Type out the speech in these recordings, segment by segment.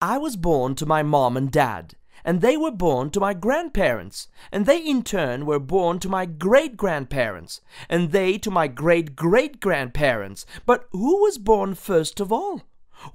I was born to my mom and dad, and they were born to my grandparents, and they in turn were born to my great grandparents, and they to my great great grandparents. But who was born first of all?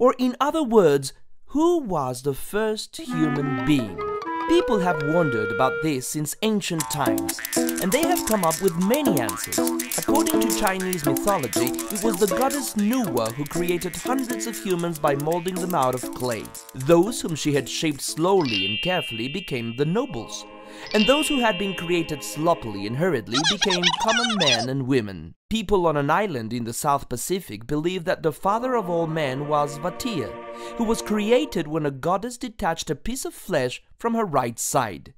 Or, in other words, who was the first human being? People have wondered about this since ancient times, and they have come up with many answers. According to Chinese mythology, it was the goddess Nuwa who created hundreds of humans by molding them out of clay. Those whom she had shaped slowly and carefully became the nobles, and those who had been created sloppily and hurriedly became common men and women. People on an island in the South Pacific believe that the father of all men was Vatea, who was created when a goddess detached a piece of flesh from her right side.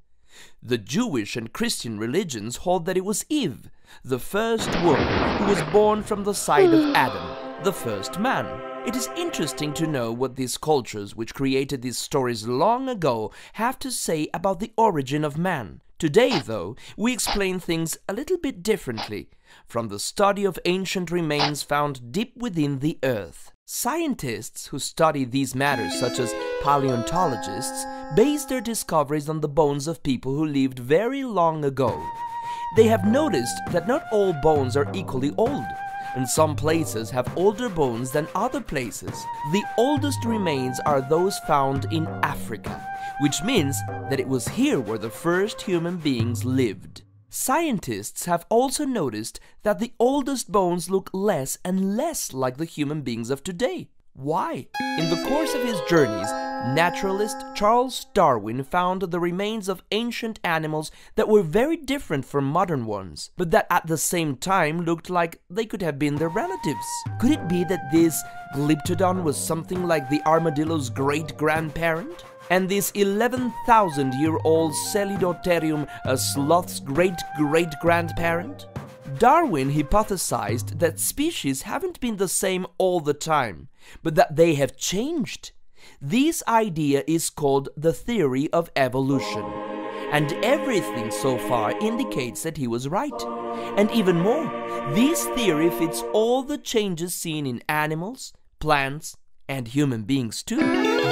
The Jewish and Christian religions hold that it was Eve, the first woman, who was born from the side of Adam, the first man. It is interesting to know what these cultures, which created these stories long ago, have to say about the origin of man. Today, though, we explain things a little bit differently, from the study of ancient remains found deep within the earth. Scientists who study these matters, such as paleontologists, base their discoveries on the bones of people who lived very long ago. They have noticed that not all bones are equally old, and some places have older bones than other places. The oldest remains are those found in Africa, which means that it was here where the first human beings lived. Scientists have also noticed that the oldest bones look less and less like the human beings of today. Why? In the course of his journeys, naturalist Charles Darwin found the remains of ancient animals that were very different from modern ones, but that at the same time looked like they could have been their relatives. Could it be that this Glyptodon was something like the armadillo's great grandparent? and this 11,000 year old Scelidotherium a sloth's great great grandparent? Darwin hypothesized that species haven't been the same all the time, but that they have changed. This idea is called the theory of evolution. And everything so far indicates that he was right. And even more, this theory fits all the changes seen in animals, plants, and human beings too.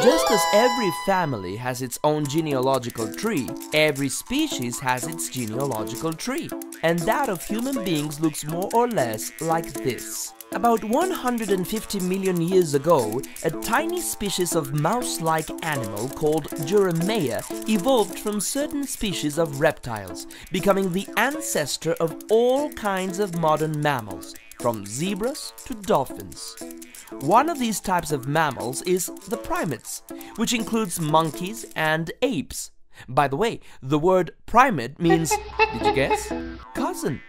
Just as every family has its own genealogical tree, every species has its genealogical tree. And that of human beings looks more or less like this. About 150 million years ago, a tiny species of mouse-like animal called Juramaia evolved from certain species of reptiles, becoming the ancestor of all kinds of modern mammals, from zebras to dolphins. One of these types of mammals is the primates, which includes monkeys and apes. By the way, the word primate means, did you guess? Cousin.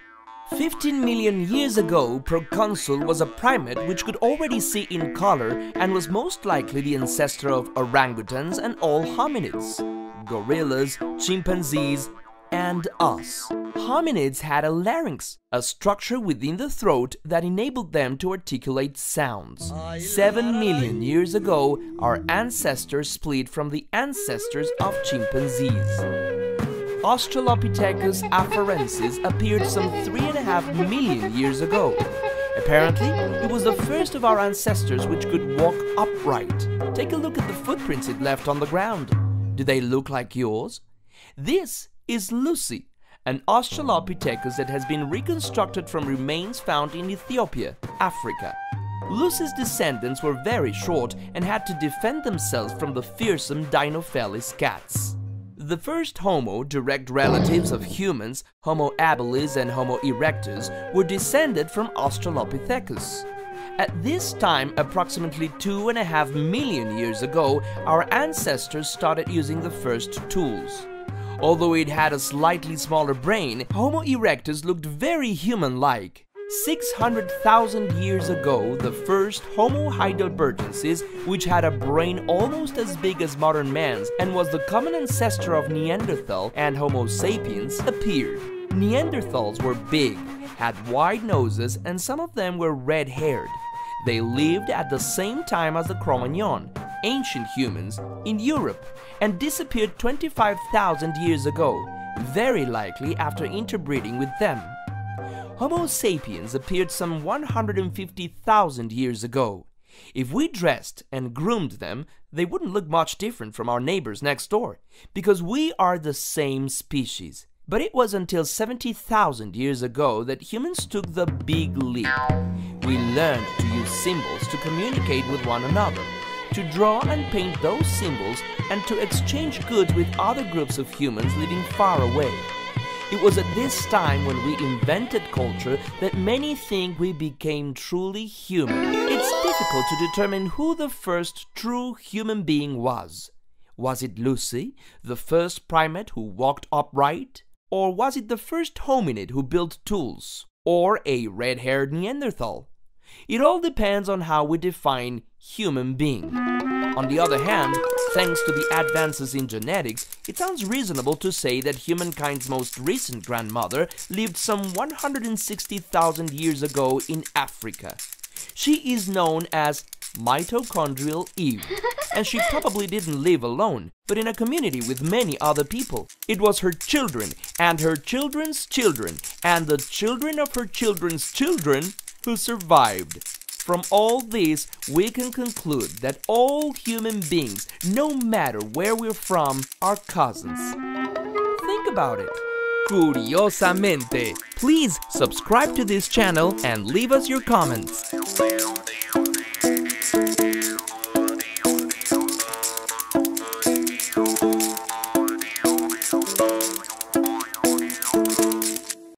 15 million years ago, Proconsul was a primate which could already see in color and was most likely the ancestor of orangutans and all hominids, gorillas, chimpanzees, and us. Hominids had a larynx, a structure within the throat that enabled them to articulate sounds. Seven million years ago, our ancestors split from the ancestors of chimpanzees. Australopithecus afarensis appeared some three and a half million years ago. Apparently, it was the first of our ancestors which could walk upright. Take a look at the footprints it left on the ground. Do they look like yours? This is Lucy, an Australopithecus that has been reconstructed from remains found in Ethiopia, Africa. Lucy's descendants were very short and had to defend themselves from the fearsome Dinofelis cats. The first Homo, direct relatives of humans, Homo habilis and Homo erectus, were descended from Australopithecus. At this time, approximately two and a half million years ago, our ancestors started using the first tools. Although it had a slightly smaller brain, Homo erectus looked very human-like. 600,000 years ago, the first Homo heidelbergensis, which had a brain almost as big as modern man's and was the common ancestor of Neanderthal and Homo sapiens, appeared. Neanderthals were big, had wide noses, and some of them were red-haired. They lived at the same time as the Cro-Magnon, ancient humans, in Europe and disappeared 25,000 years ago, very likely after interbreeding with them. Homo sapiens appeared some 150,000 years ago. If we dressed and groomed them, they wouldn't look much different from our neighbors next door, because we are the same species. But it was until 70,000 years ago that humans took the big leap. We learned to use symbols to communicate with one another, to draw and paint those symbols, and to exchange goods with other groups of humans living far away. It was at this time when we invented culture that many think we became truly human. It's difficult to determine who the first true human being was. Was it Lucy, the first primate who walked upright? Or was it the first hominid who built tools? Or a red haired Neanderthal? It all depends on how we define human being. On the other hand, thanks to the advances in genetics, it sounds reasonable to say that humankind's most recent grandmother lived some 160,000 years ago in Africa. She is known as mitochondrial Eve, and she probably didn't live alone, but in a community with many other people. It was her children, and her children's children, and the children of her children's children who survived. From all this, we can conclude that all human beings, no matter where we're from, are cousins. Think about it. Curiosamente. Please subscribe to this channel and leave us your comments.